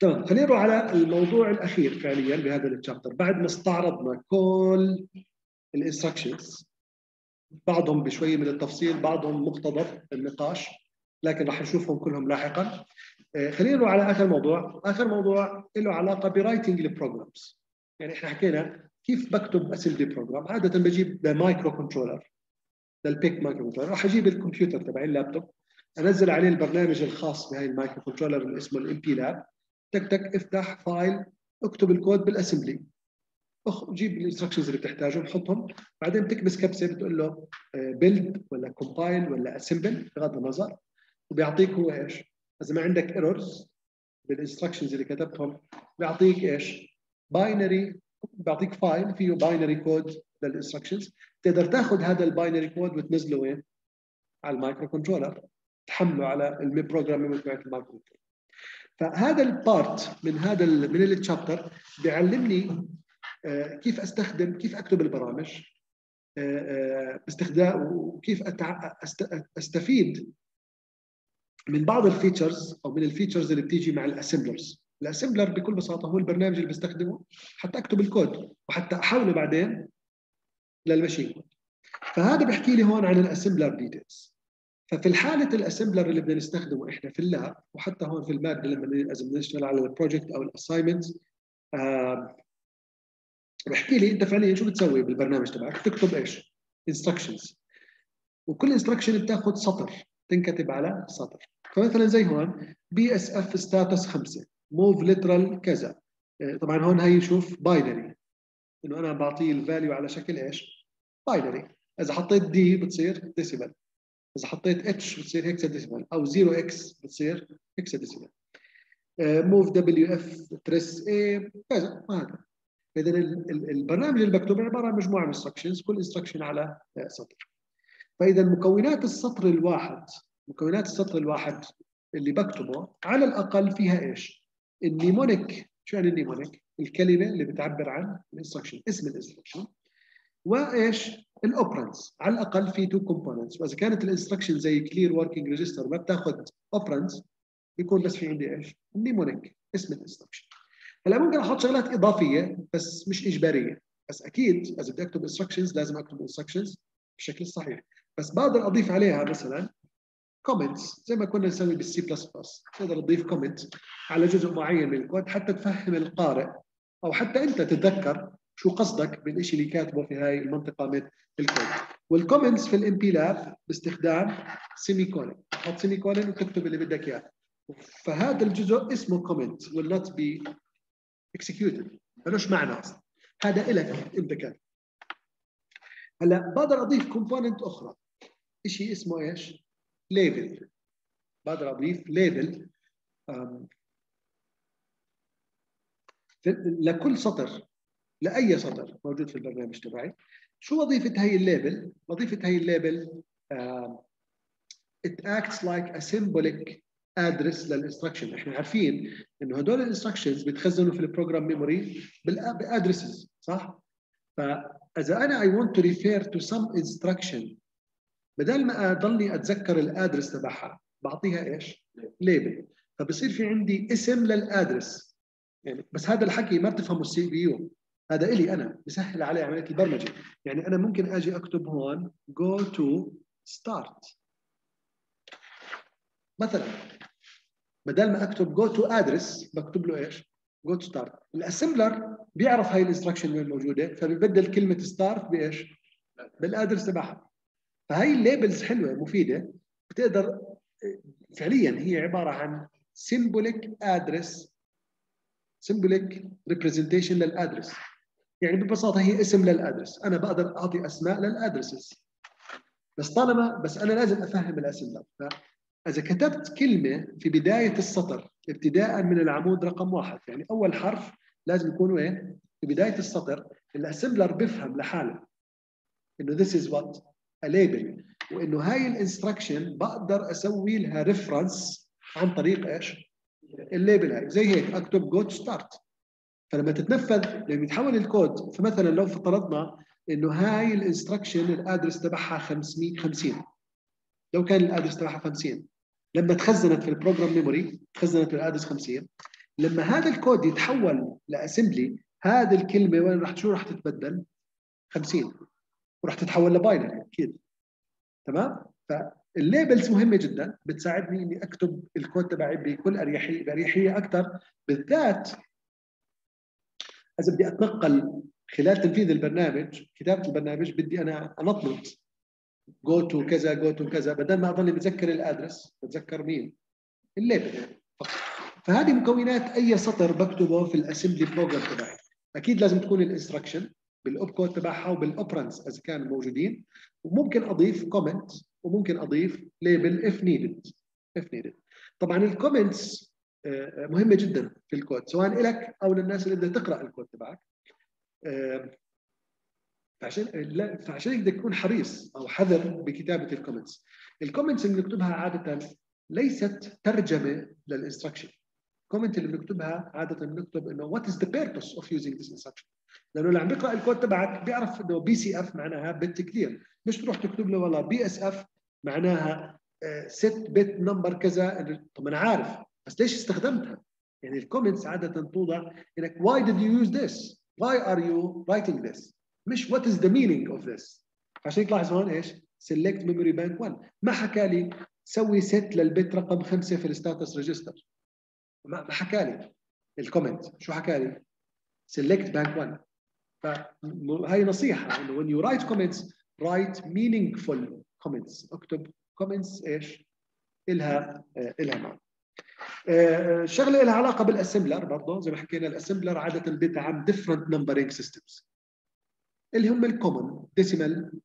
تمام خلينا نروح على الموضوع الأخير فعليا بهذا ال chapter بعد ما استعرضنا كل ال instructions بعضهم بشوي من التفصيل بعضهم مقتضب النقاش لكن راح نشوفهم كلهم لاحقا. آه، خلينا نروح على آخر موضوع. آخر موضوع له علاقة ب writing ال programs يعني إحنا حكينا كيف بكتب assembly program عادة بجيب microcontroller لل PIC microcontroller راح أجيب الكمبيوتر تبعي اللابتوب أنزل عليه البرنامج الخاص بهاي ال microcontroller اللي اسمه ال MPLAB تك تك افتح file اكتب ال code بال assembly جيب ال instructions اللي بتحتاجهم حطهم بعدين بتكبس كبسة بتقول له build ولا compile ولا assemble بغض النظر وبيعطيك هو إيش؟ إذا ما عندك errors بال instructions اللي كتبتهم بيعطيك إيش؟ binary بيعطيك file فيه binary code لل instructions تقدر تاخذ هذا ال binary code وتنزله وين؟ على ال microcontroller تحمله على المي program memory تبعت ال microcontroller فهذا ال part من هذا من ال chapter بيعلمني آه، كيف استخدم كيف أكتب البرامج آه، آه، باستخدام وكيف أستفيد من بعض ال features أو من ال features اللي بتيجي مع ال assemblers ال assembler بكل بساطة هو البرنامج اللي بستخدمه حتى أكتب الكود وحتى أحوله بعدين لل machine code فهذا بحكي لي هون عن ال assembler details ففي الحالة ال assembler اللي بدنا نستخدمه إحنا في ال lab وحتى هون في المادة لما لازم نشتغل على ال project أو ال assignment بحكي لي أنت فعليا شو بتسوي بالبرنامج تبعك؟ تكتب إيش؟ instructions وكل instruction بتاخذ سطر تنكتب على سطر. فمثلا زي هون BSF STATUS 5 move literal كذا. آه، طبعا هون هي شوف binary إنه أنا بعطيه ال value على شكل إيش؟ binary إذا حطيت D بتصير decimal إذا حطيت H بتصير hexadecimal أو 0 x بتصير hexadecimal MOVWF TRISA كذا وهكذا. فاذا البرنامج بكتبه عبارة عن مجموعة من instructions كل instruction على سطر. فإذا مكونات السطر الواحد مكونات السطر الواحد اللي بكتبه على الأقل فيها إيش؟ ال mnemonic. شو يعني ال mnemonic؟ الكلمة اللي بتعبر عن ال instruction اسم ال instruction وإيش؟ ال operands على الأقل في two components وإذا كانت ال instruction زي clear working register ما بتاخذ operands بيكون بس في عندي إيش؟ ال mnemonic اسم ال instruction هلا ممكن أحط شغلات إضافية بس مش إجبارية بس أكيد اذا بدي اكتب instructions لازم أكتب instructions بالشكل الصحيح بس بقدر أضيف عليها مثلا comments زي ما كنا نسوي بالسي بلس بلس تقدر تضيف comment على جزء معين من الكود حتى تفهم القارئ أو حتى أنت تتذكر شو قصدك بالشيء اللي كاتبه في هاي المنطقة من ال code وال comments في ال MPLAB باستخدام semicolon تحط semicolon وتكتب اللي بدك إياه. فهذا الجزء اسمه comment will not be executed. ملوش معنى أصلا. هذا إلك أنت كاتب هلا بقدر أضيف component أخرى. شيء اسمه إيش؟ label بقدر أضيف label لكل سطر لأي سطر موجود في البرنامج تبعي شو وظيفة هي ال label؟ وظيفة هي ال label it acts like a symbolic address لل instruction إحنا عارفين إنه هدول ال instructions بيتخزنوا في ال program memory ب addresses صح؟ فاذا أنا I want to refer to some instruction بدل ما أضلني أتذكر ال address تبعها بعطيها إيش؟ label فبصير في عندي اسم لل address يعني بس هذا الحكي ما بتفهمه ال CPU هذا إلي أنا بسهل علي عمليه البرمجة. يعني أنا ممكن أجي أكتب هون go to start. مثلا بدل ما أكتب go to address بكتب له إيش؟ go to start. ال assembler بيعرف هاي ال instruction وين موجودة فبيبدل كلمة start بإيش؟ بال address تبعها. فهي ال labels حلوة مفيدة. بتقدر فعليا هي عبارة عن symbolic address symbolic representation لل address يعني ببساطة هي اسم لل address. أنا بقدر أعطي أسماء لل addresses. بس طالما بس أنا لازم أفهم الأسم ده. فإذا كتبت كلمة في بداية السطر ابتداء من العمود رقم واحد يعني أول حرف لازم يكون وين؟ في بداية السطر. ال assembler بفهم لحاله إنه this is what label وإنه هاي ال instruction بقدر أسوي لها reference عن طريق إيش؟ ال label هاي. زي هيك أكتب go to start فلما تتنفذ لما يتحول الكود فمثلا لو افترضنا إنه هاي ال instruction ال address تبعها 500 50 لو كان ال address تبعها 50 لما تخزنت في ال program memory تخزنت ال address 50 لما هذا الكود يتحول ل assembly هذه الكلمة وين راح شو راح تتبدل؟ 50 وراح تتحول ل binary أكيد. تمام؟ فال labels مهمة جدا بتساعدني إني أكتب الكود تبعي بكل أريحية بأريحية أكثر بالذات اذا بدي أتنقل خلال تنفيذ البرنامج كتابة البرنامج بدي أنا انطلق go to كذا go to كذا بدل ما اضل بتذكر ال address بتذكر مين؟ ال label. فهذه مكونات أي سطر بكتبه في ال assembly program تبعي. أكيد لازم تكون ال instruction بال opcode تبعها وبال operands إذا كانوا موجودين. وممكن أضيف comment وممكن أضيف label if needed if needed طبعا ال comments مهمة جدا في الكود سواء لك أو للناس اللي بدها تقرأ الكود تبعك. آه، فعشان لا فعشان بدك تكون حريص أو حذر بكتابة ال comments ال comments اللي بنكتبها عادة ليست ترجمة لل instruction ال comment اللي بنكتبها عادة بنكتب إنه what is the purpose of using this instruction لأنه اللي عم بيقرأ الكود تبعك بيعرف إنه BCF معناها bit clear مش تروح تكتب له والله BSF معناها set bit number كذا. طب أنا عارف بس ليش استخدمتها؟ يعني ال comments عادة توضع إنك why did you use this؟ why are you writing this؟ مش what is the meaning of this؟ عشان تلاحظ هون إيش؟ select memory bank 1 ما حكى لي سوي set لل bit رقم خمسة في ال status register ما حكى لي ال comment شو حكى لي؟ select bank 1 فهي نصيحة إنه when you write comments write meaningful comments اكتب comments إيش؟ الها إلها معنى شغلة لها علاقة بال assembler برضه زي ما حكينا ال assembler عادة بيدعم different numbering systems. اللي هم ال common decimal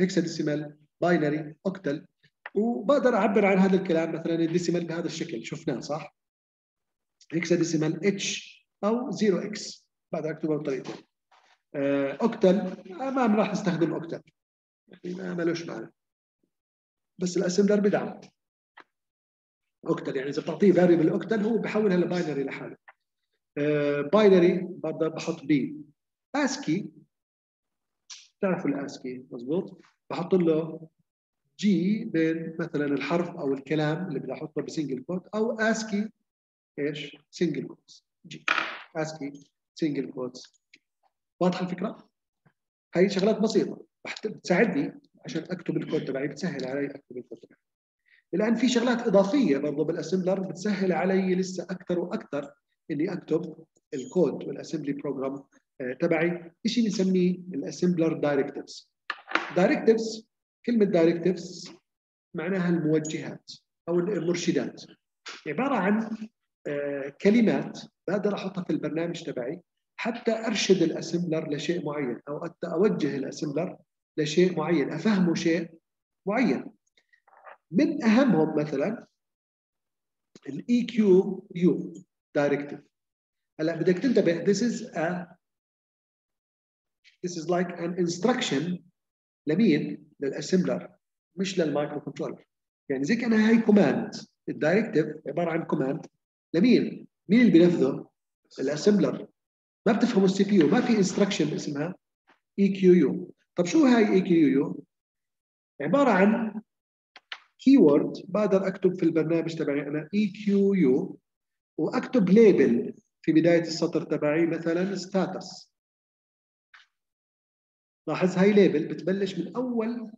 hexadecimal binary octal وبقدر أعبر عن هذا الكلام مثلا ال decimal بهذا الشكل. شفناه صح؟ hexadecimal H أو 0 X بقدر اكتبها بطريقتين octal ما راح نستخدم octal يعني ما ملوش معنى. بس ال assembler بدعم octal يعني إذا بتعطيه variable octal هو بحولها ل binary لحاله. binary بقدر بحط B ASCII بتعرفوا ال ASCII مضبوط بحط له جي بين مثلا الحرف أو الكلام اللي بدي أحطه ب single quote أو ASCII إيش؟ single quotes جي ASCII single quotes واضحة الفكرة؟ هي شغلات بسيطة. بتساعدني عشان أكتب الكود تبعي بتسهل علي أكتب الكود تبعي. الان في شغلات إضافية برضه بال assembler بتسهل علي لسه أكثر وأكثر إني أكتب ال code وال assembly program تبعي. شيء بنسميه ال assembler directives directives كلمة directives معناها الموجهات أو المرشدات. عبارة عن آه، كلمات بقدر أحطها في البرنامج تبعي حتى أرشد ال assembler لشيء معين أو حتى أوجه ال assembler لشيء معين أفهمه شيء معين. من أهمهم مثلا ال EQU directive هلأ بدك تنتبه this is a this is like an instruction لمين؟ لل assembler مش لل microcontroller يعني زي كأنها هي command ال directive عبارة عن command لمين؟ مين اللي بينفذه؟ ال assembler ما بتفهموا ال CPU ما في instruction اسمها EQU طب شو هاي EQU؟ عبارة عن keyword بقدر أكتب في البرنامج تبعي أنا EQU وأكتب label في بداية السطر تبعي مثلا status لاحظ هاي label بتبلش من أول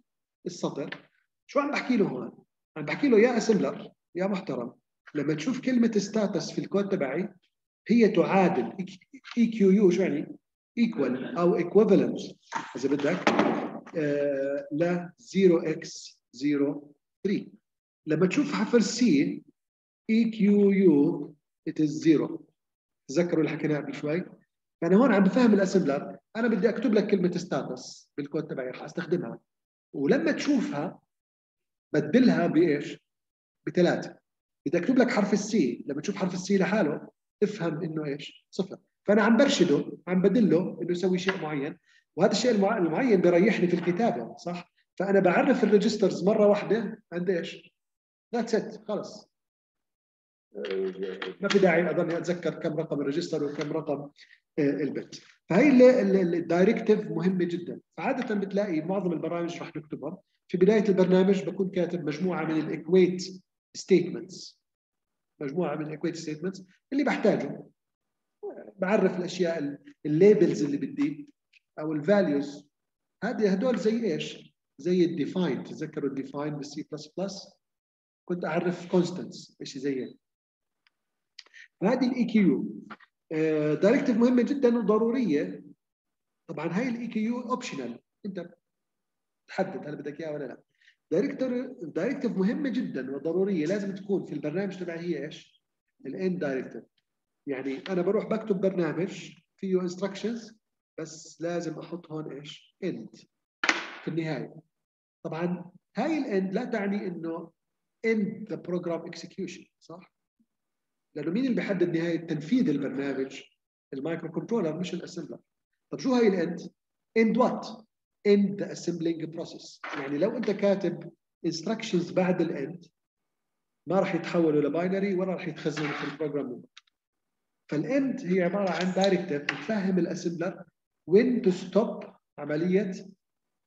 السطر شو عم بحكي له هون؟ عم بحكي له يا assembler يا محترم لما تشوف كلمة status في الكود تبعي هي تعادل EQU شو يعني؟ equal أو equivalent إذا بدك آه ل 0x03 لما تشوف حرف ال C EQU it is 0 تذكروا اللي حكيناه قبل شوي؟ فانا هون عم بفهم ال assembler. أنا بدي أكتب لك كلمة status بال code تبعي رح أستخدمها. ولما تشوفها بدلها بإيش؟ بثلاثة. بدي أكتب لك حرف ال C لما تشوف حرف ال C لحاله افهم إنه إيش؟ صفر. فأنا عم برشده عم بدله إنه يسوي شيء معين. وهذا الشيء المعين بيريحني في الكتابة صح؟ فأنا بعرف ال registers مرة واحدة عند إيش؟ that's it خلص. ما في داعي اضلني أتذكر كم رقم ال register وكم رقم آه، ال bit فهي ال directive مهمه جدا. فعادة بتلاقي معظم البرامج رح نكتبها في بداية البرنامج بكون كاتب مجموعة من ال equate statements مجموعة من ال equate statements اللي بحتاجه. بعرف الأشياء ال labels اللي بدي أو ال values هذه هدول زي إيش؟ زي ال define تذكروا الديفاين بالسي بلس بلس كنت أعرف constants زي هيك فهذه ال EQU directive مهمة جدا وضرورية. طبعا هاي ال EQU optional أنت تحدد هل بدك إياها ولا لا. director directive مهمة جدا وضرورية. لازم تكون في البرنامج تبعي هي إيش؟ ال end directive يعني أنا بروح بكتب برنامج فيه instructions بس لازم أحط هون إيش؟ end في النهاية طبعا هاي ال end لا تعني إنه end the program execution صح؟ لأنه مين اللي بيحدد نهاية تنفيذ البرنامج؟ ال microcontroller مش ال assembler طب شو هاي ال end؟ end what؟ end the assembling process يعني لو أنت كاتب instructions بعد ال end ما راح يتحولوا ل binary ولا راح يتخزنوا في ال program فال end هي عبارة عن directive بتفهم ال assembler when to stop عملية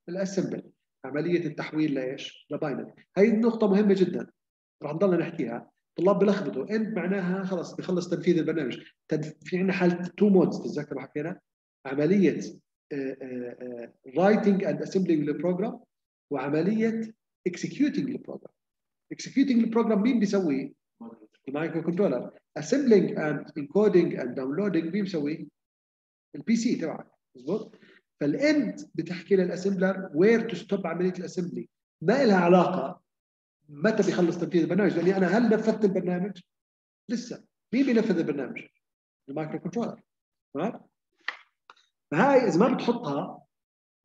ال assemble عملية التحويل لإيش؟ ل binary هي النقطة مهمة جدا راح نضلنا نحكيها الطلاب بلخبطوا end معناها خلص بخلص تنفيذ البرنامج في عندنا حاله two modes تتذكروا حكينا عملية writing and assembling لل program وعملية executing لل program executing لل program مين بيسويه؟ ال microcontroller assembling and encoding and downloading مين بيسويه؟ ال PC تبعك مضبوط؟ فال end بتحكي لل assembler where to stop عملية ال assembly. ما لها علاقة. متى بيخلص تنفيذ البرنامج؟ لأني أنا هل نفذت البرنامج؟ لسه. مين بينفذ البرنامج؟ ال microcontroller تمام؟ فهاي إذا ما بتحطها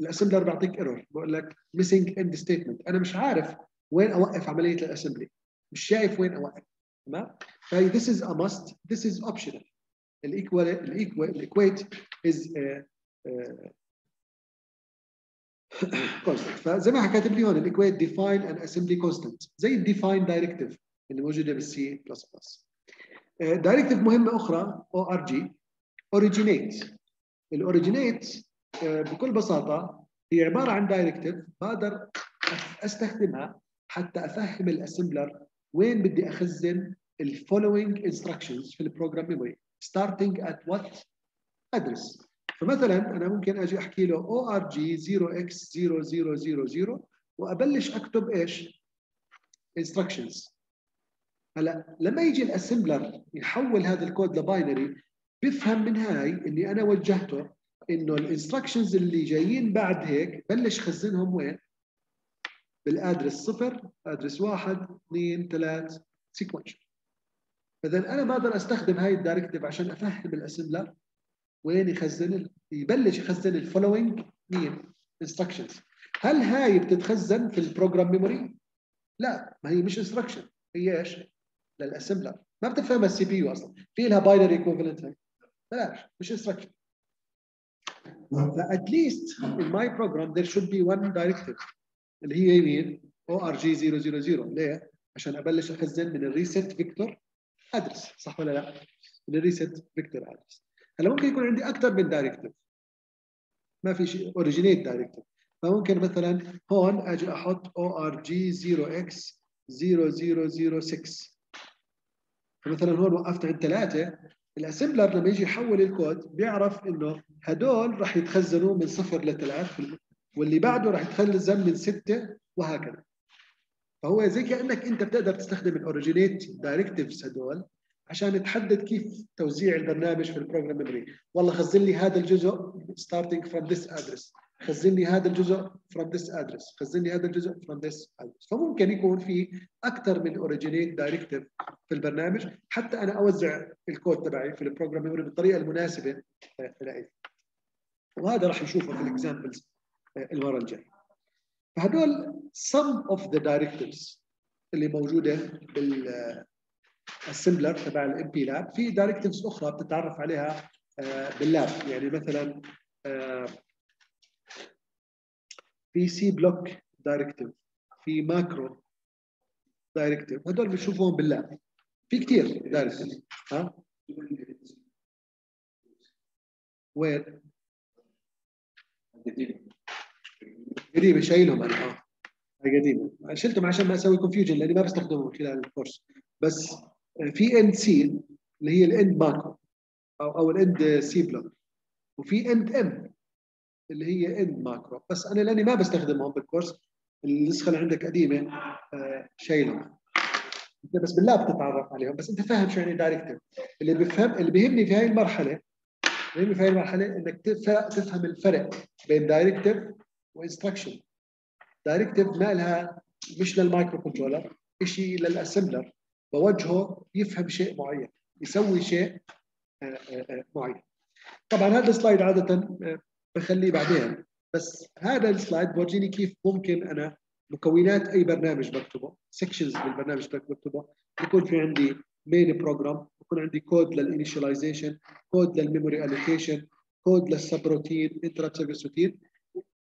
ال assembler بيعطيك error بقول لك missing end statement أنا مش عارف وين أوقف عملية ال assembly. مش شايف وين أوقف. تمام؟ فهي this is a must. This is optional. ال equal ال equate is uh, uh, constant. فزي ما كاتب لي هون ال equate define an assembly constant. زي ال define directive اللي موجودة بال C++ directive مهمة أخرى ORG originate ال originate بكل بساطة هي عبارة عن directive بقدر أستخدمها حتى أفهم ال assembler وين بدي أخزن ال following instructions في ال program memory starting at what address فمثلا أنا ممكن أجي أحكي له ORG 0x0000 وأبلش أكتب إيش؟ instructions هلأ لما يجي ال assembler يحول هذا ال code ل binary بفهم من هاي إني أنا وجهته إنه ال instructions اللي جايين بعد هيك بلش خزنهم وين؟ بال address صفر address واحد اثنين ثلاث sequential فاذا أنا بقدر أستخدم هاي ال directive عشان أفهم ال assembler وين يخزن يبلش يخزن ال following مين؟ instructions هل هاي بتتخزن في ال program memory؟ لا ما هي مش instruction هي إيش؟ لل assembler ما بتفهمها ال CPU أصلا في لها binary equivalent بلاش مش instruction ف at least in my program there should be one directive اللي هي مين؟ ORG 000 ليه؟ عشان أبلش أخزن من ال reset vector address صح ولا لا؟ من ال reset vector address هلا ممكن يكون عندي أكثر من directive ما في شيء originate directive فممكن مثلا هون أجي أحط ORG 0 x 0006 فمثلا هون وقفت عند ثلاثة. ال assembler لما يجي يحول الكود بيعرف إنه هدول راح يتخزنوا من صفر لثلاث واللي بعده راح يتخزن من ستة وهكذا. فهو زي كأنك أنت بتقدر تستخدم ال originate directives هدول عشان تحدد كيف توزيع البرنامج في ال program memory والله خزن لي هذا الجزء starting from this address. خزن لي هذا الجزء from this address. خزن لي هذا الجزء from this address. فممكن يكون في أكثر من originate directive في البرنامج. حتى أنا أوزع الكود تبعي في ال program memory بالطريقة المناسبة لي وهذا راح نشوفه في ال examples المرة الجاية. فهدول some of the directives اللي موجودة بال assembler تبع ال MPLAB في directives أخرى بتتعرف عليها بال lab. يعني مثلا في cblock directive في macro directive هدول بنشوفهم بال lab. في كثير directive ها؟ وين؟ قديمه شايلهم أنا. آه قديمة. شلتهم عشان ما أسوي confusion لأني ما بستخدمهم خلال ال course. بس في endc اللي هي ال end macro أو أو ال end cblock وفي endm اللي هي end macro بس أنا لأني ما بستخدمهم بال course النسخة اللي عندك قديمة آه، شايلهم أنت بس بال lab بتتعرف عليهم. بس أنت فاهم شو يعني directive اللي بفهم اللي بيهمني في هاي المرحلة بيهمني في هاي المرحلة إنك تفهم الفرق بين directive و instruction directive ما لها مش لل microcontroller شيء لل assembler بوجهه يفهم شيء معين يسوي شيء آه، آه، معين. طبعا هذا ال slide عادة بخليه بعدين. بس هذا ال slide بورجيني كيف ممكن أنا مكونات أي برنامج بكتبه sections بالبرنامج بكتبه. يكون في عندي main program يكون عندي كود للانيشاليزيشن كود للميموري الوكيشن كود للسبروتين انترا سيرفيس روتين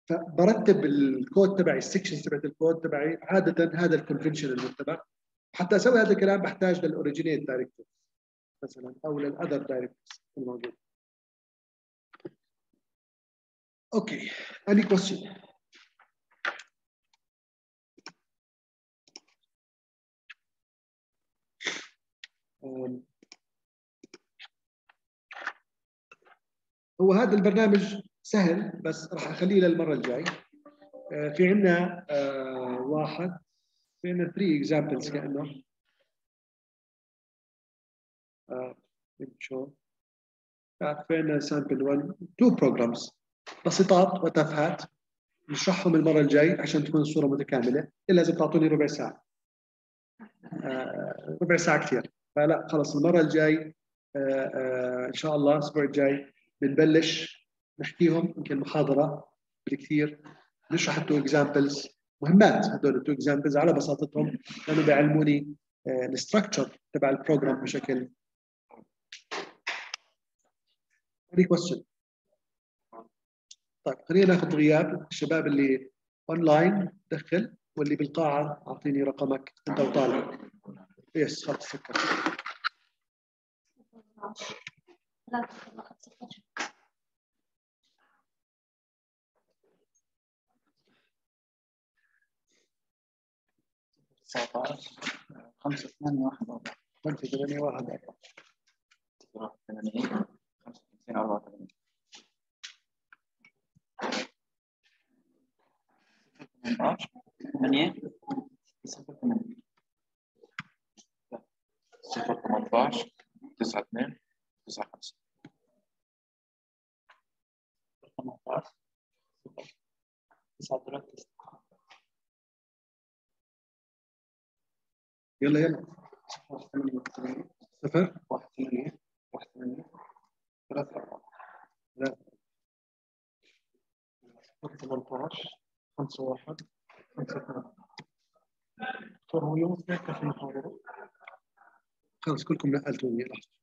فبرتب الكود تبعي السكشنز تبعت الكود تبعي عادة هذا ال convention المتبع. حتى أسوي هذا الكلام بحتاج لل originate directive مثلا أو لل other directives الموجود okay any question هو هذا البرنامج سهل بس راح أخليه للمرة الجاي. آه، في عندنا آه، واحد. في عندنا 3 examples كأنه. آه، شو في عندنا sample 1 two programs بسيطات وتافهات. نشرحهم المرة الجاي عشان تكون الصورة متكاملة. إلا لازم تعطوني ربع ساعة. ربع ساعة كثير. فلا خلص. المرة الجاي إن شاء الله الأسبوع الجاي بنبلش نحكيهم. يمكن محاضرة بالكثير. نشرح ال two examples مهمات هدول ال two examples على بساطتهم لأنه بيعلموني ال structure تبع ال program بشكل any question طيب خلينا ناخذ غياب الشباب اللي اونلاين دخل واللي بالقاعه اعطيني رقمك انت وطالع yes خلص سكر خمسة ثمانية واحد أربعة خمسة ثمانية واحد أربعة ثمانية خمسة ثمانية أربعة ثمانية ثمانية صفر ثمانية صفر ثمانية تسعة اثنين تسعة خمسة تسعة ثلاثة يلا يلا. صفر واحد ثمانية واحد ثمانية ثلاثة أربعة ثلاثة صفر ثمانية خمسة واحد خمسة ثلاثة دكتور هو يوم في المحاضرة خلاص كلكم نقلتوني لحظة